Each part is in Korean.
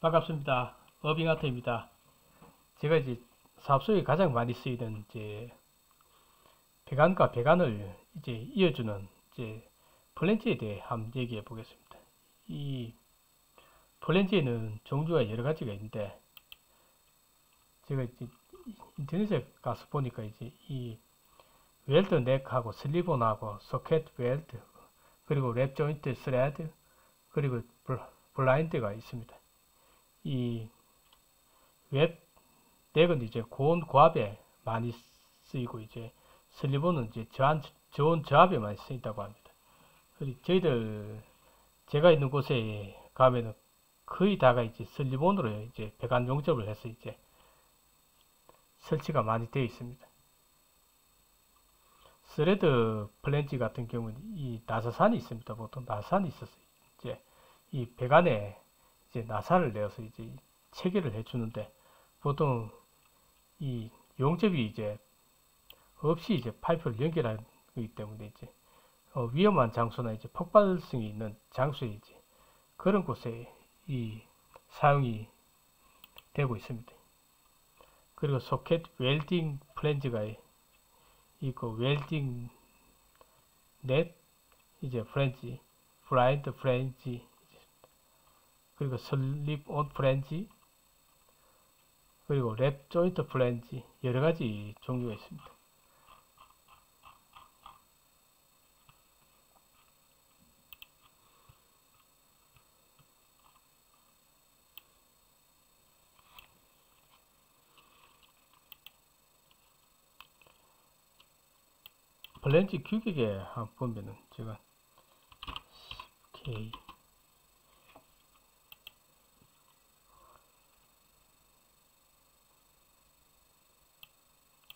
반갑습니다. 어빙아트입니다. 제가 이제 사업소에 가장 많이 쓰이는 이제 배관과 배관을 이제 이어주는 이제 플랜지에 대해 한번 얘기해 보겠습니다. 이 플랜지에는 종류가 여러 가지가 있는데 제가 이제 인터넷에 가서 보니까 이제 이 weld neck하고 slip-on하고 socket weld 그리고 lap joint thread 그리고 blind가 있습니다. 이 weld neck은 이제 고온 고압에 많이 쓰이고 이제 slip-on은 이제 저한, 저온 저압에 많이 쓰인다고 합니다. 그리고 저희들 제가 있는 곳에 가면은 거의 다가 이제 slip-on으로 이제 배관 용접을 해서 이제 설치가 많이 되어 있습니다. thread 플랜지 같은 경우는 이 나사산이 있습니다. 보통 나사산이 있어서 이제 이 배관에 이제 나사를 내어서 이제 체결을 해주는데 보통 이 용접이 이제 없이 이제 파이프를 연결하기 때문에 이제 어 위험한 장소나 이제 폭발성이 있는 장소에 이제 그런 곳에 이 사용이 되고 있습니다. 그리고 socket welding 플랜지가 있고 welding neck 이제 프렌지 브라이드 프렌지 그리고 slip-on 플랜지 그리고 lap joint 플랜지 여러 가지 종류가 있습니다. 플랜지 규격에 보면은 제가 K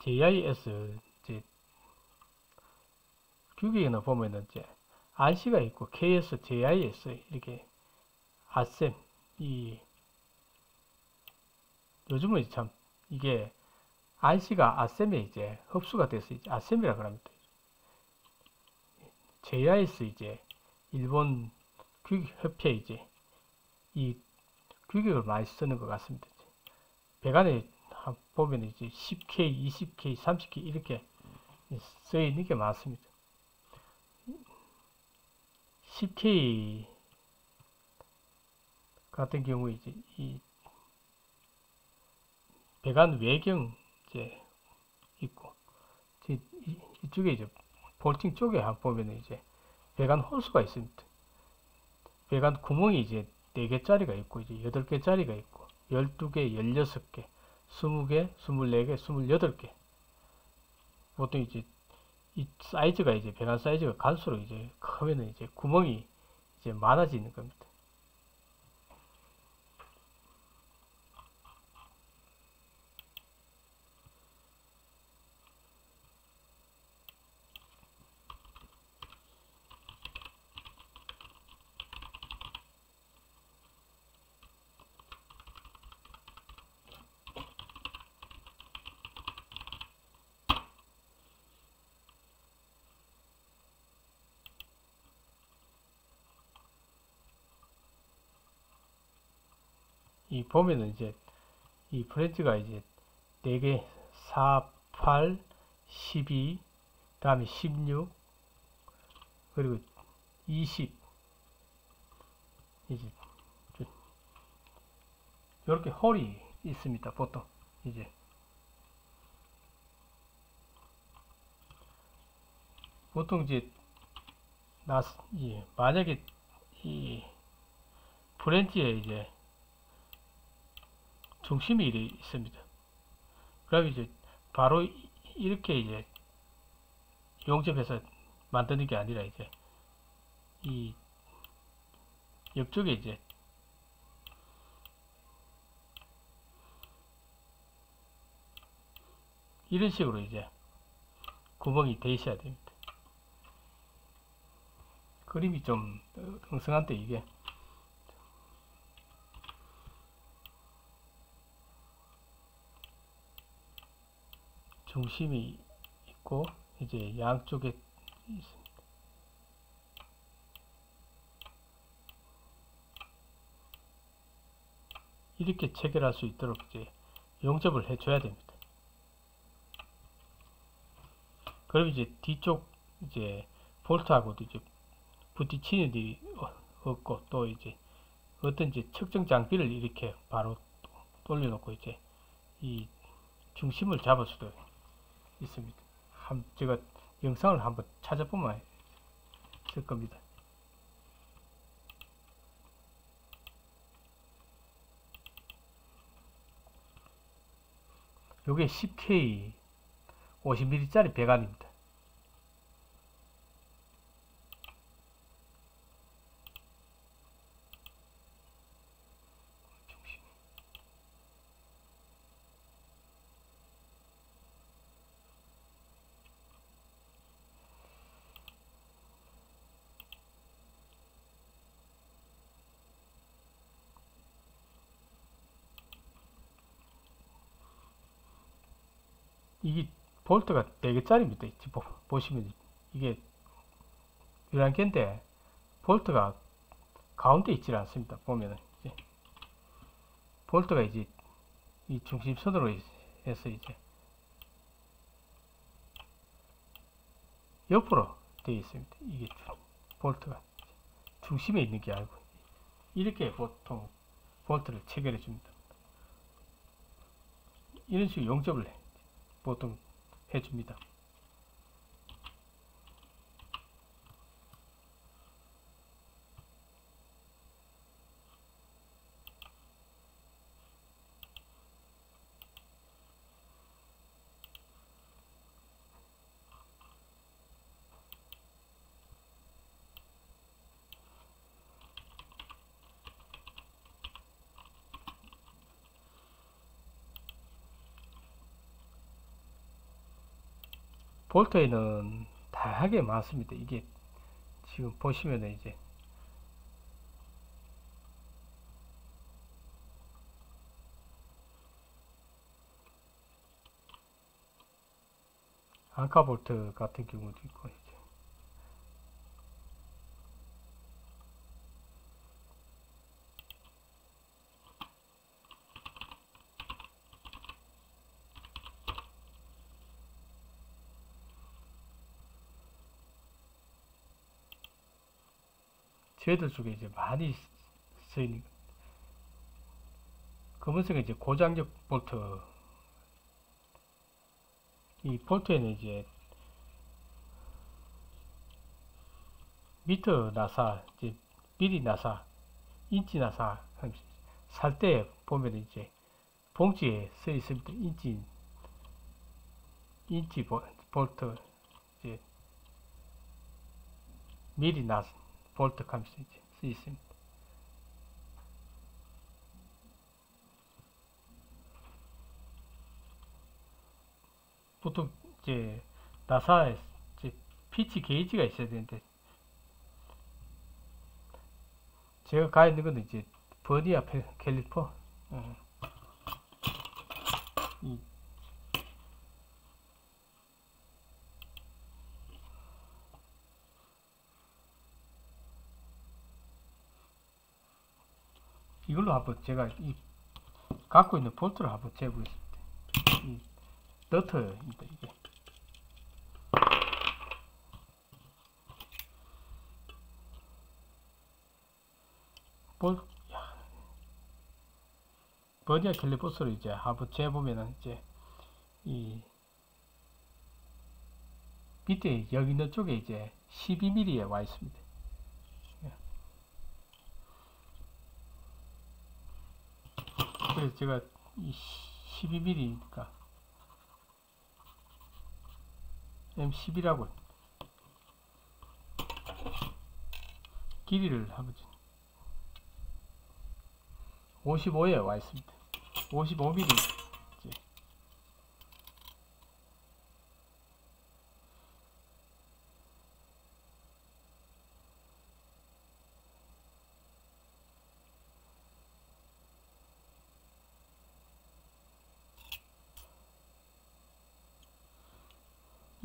JIS 이제 규격에는 보면은 이제 RC가 있고 KS, JIS 이렇게 아셈 이 요즘은 참 이게 RC가 아셈에 이제 흡수가 돼서 이제 아셈이라고 합니다. JIS 이제 일본 규격협회 이제 이 규격을 많이 쓰는 것 같습니다. 배관에 보면 이제 10K, 20K, 30K 이렇게 써 있는 게 많습니다. 10K 같은 경우 이제 이 배관 외경 이제 있고 이쪽에 이제 볼팅 쪽에 한 보면 이제 배관 호수가 있습니다. 배관 구멍이 이제 4개짜리가 있고 이제 8개짜리가 있고 12개, 16개 20개, 24개, 28개. 보통 이제 이 사이즈가 이제 배관 사이즈가 갈수록 이제 크면은 이제 구멍이 이제 많아지는 겁니다. 이 보면은 이제 이 프렌즈가 이제 4개 4, 8, 12 다음에 16 그리고 20 이제 이렇게 홀이 있습니다 보통 이제. 보통 이제 나, 예, 만약에 이 프렌즈에 이제 중심이 있습니다. 그럼 이제 바로 이렇게 이제 용접해서 만드는 게 아니라 이제 이 옆쪽에 이제 이런 식으로 이제 구멍이 돼 있어야 됩니다. 그림이 좀 엉성한데 이게 중심이 있고 이제 양쪽에 있습니다. 이렇게 체결할 수 있도록 이제 용접을 해줘야 됩니다. 그럼 이제 뒤쪽 이제 볼트하고도 이제 부딪히는 일이 어- 없고 또 이제 어떤 이제 측정 장비를 이렇게 바로 돌려놓고 이제 이 중심을 잡을 수도 있 습니다. 한 제가 영상을 한번 찾아보면 있을 겁니다. 요게 10K 50mm짜리 배관입니다. 이게 볼트가 4개짜리입니다. 지금 보- 보시면 이게 11개인데 볼트가 가운데 있질 않습니다. 보면은 이제 볼트가 이제 이 중심선으로 해서 이제 옆으로 되어 있습니다. 이게 주- 볼트가 중심에 있는 게 아니고 이렇게 보통 볼트를 체결해 줍니다. 이런 식으로 용접을 해. 보통 해줍니다. 볼트에는 다양하게 많습니다. 이게 지금 보시면 이제 안카 볼트 같은 경우도 있고 저희들 쪽에 이제 많이 쓰이는 검은색은 이제 고장력 볼트. 이 볼트에는 이제 미터 나사, 이제 미리 나사, 인치 나사 살 때 보면 이제 봉지에 써 있습니다. 인치 인치 볼- 볼트. 이제 미리 나사 볼트 써 있습니다. 보통 이제 나사에 이제 피치 게이지가 있어야 되는데 제가 가 있는 건 이제 vernier 펠- 캘리퍼 어. 이 이걸로 한번 제가 이 갖고 있는 볼트를 한번 재보겠습니다. 이 너트입니다 이게. 볼, 야. 버니아 캘리퍼스로 이제 한번 재보면은 이제 이 밑에 여기 있는 쪽에 이제 12mm에 와 있습니다. 그래서 제가 이 12mm니까 M10이라고 길이를 한번 55에 와 있습니다. 55mm 이제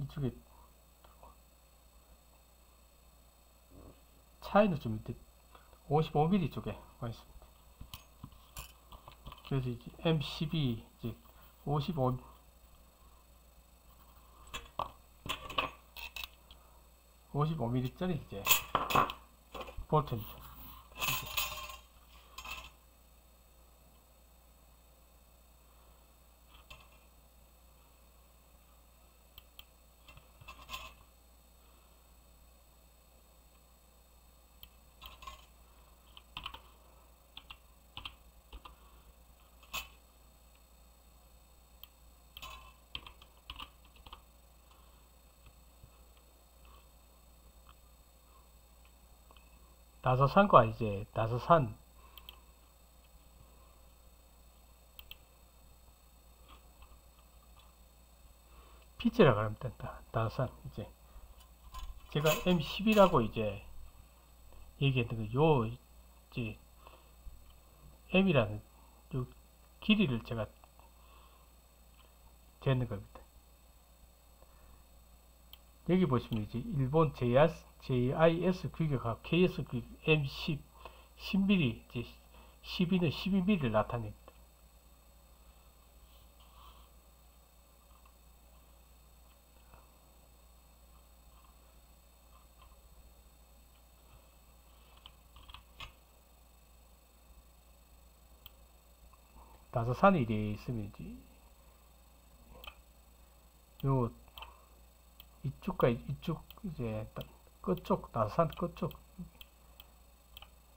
이쪽에 차이는 좀 있대 55mm 쪽에 와 있습니다. 그래서 이제 M12 이제 55 55mm짜리 이제 볼트입니다. 나서산과 이제 나서산 피치라고 하면 된다. 나서산 이제 제가 M10이라고 이제 얘기했던 거요 이제 M이라는 요 길이를 제가 재는 겁니다. 여기 보시면 이제 일본 JS, JIS 규격하고 KS 규격 M10, 10mm, 이제 12는 12mm를 나타냅니다. 다섯산이 이래 있으면 이제 요 이쪽과 이쪽 이제 끝쪽 나산 끝쪽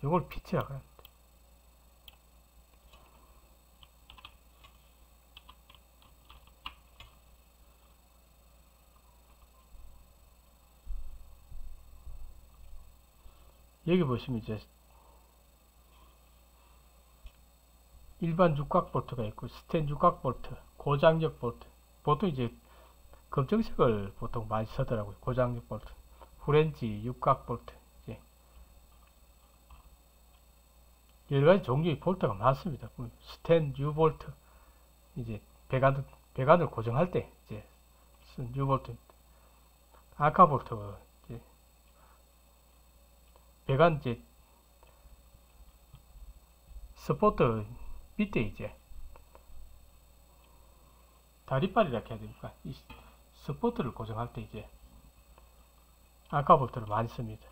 이걸 피치라고. 여기 보시면 이제 일반 육각 볼트가 있고 스텐 육각 볼트, 고장력 볼트 보통 이제 검정색을 보통 많이 쓰더라고요. 고장력 볼트, 플랜지, 육각 볼트, 이제 여러 가지 종류의 볼트가 많습니다. 뭐 스텐 U 볼트, 이제 배관 배관을 고정할 때 이제 쓰는 U 볼트, 앙카 볼트, 이제 배관 이제 스포트 밑에 이제 다리빨이라 해야 됩니까? 스포트를 고정할 때 이제 아까 볼트를 많이 씁니다.